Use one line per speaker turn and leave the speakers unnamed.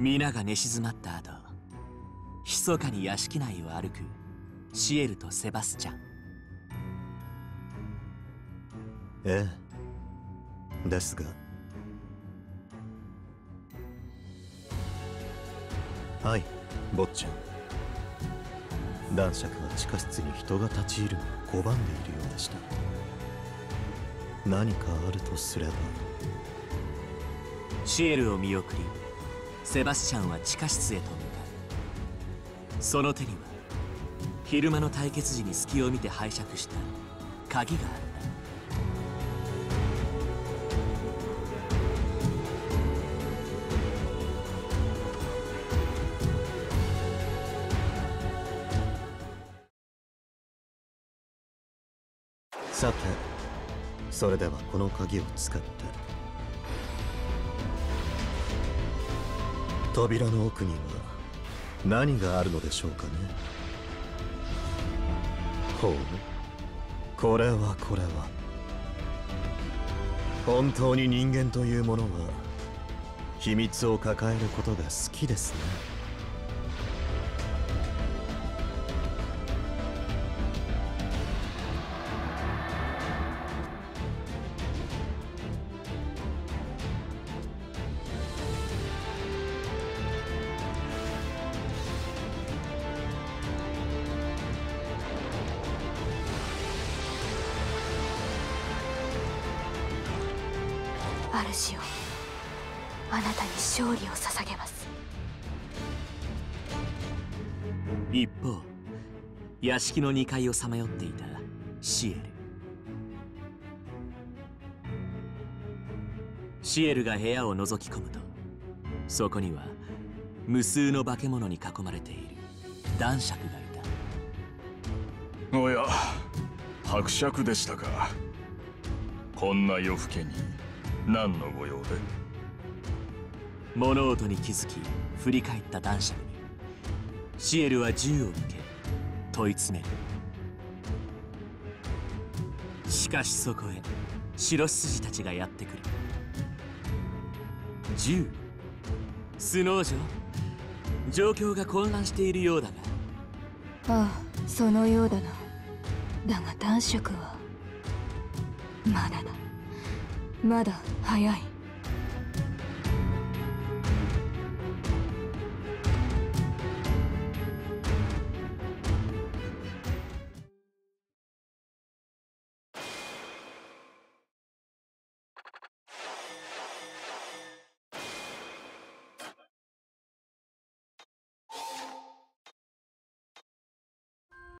皆が寝静まった後密かに屋敷内を歩くシエルとセバスチャン。
ええ。ですが。はい坊ちゃん。男爵は地下室に人が立ち入るのを拒んでいるようでした。何かあるとすれば。
シエルを見送りセバスチャンは地下室へと向かうその手には昼間の対決時に隙を見て拝借した。鍵があった
さてそれではこの鍵を使って。扉の奥には何があるのでしょうかね。ほう。これはこれは。本当に人間というものは秘密を抱えることが好きですね。
主よあなたに勝利を捧げます。
一方屋敷の2階をさまよっていたシエル。シエルが部屋を覗き込むとそこには無数の化け物に囲まれている男爵がい
た。おや伯爵でしたか。こんな夜更けに何のご用で？
物音に気づき振り返った男爵にシエルは銃を向け問い詰める。しかしそこへ白筋たちがやってくる。銃。スノージョ状況が混乱しているようだが。
ああそのようだな。だが男爵はまだだまだ早い。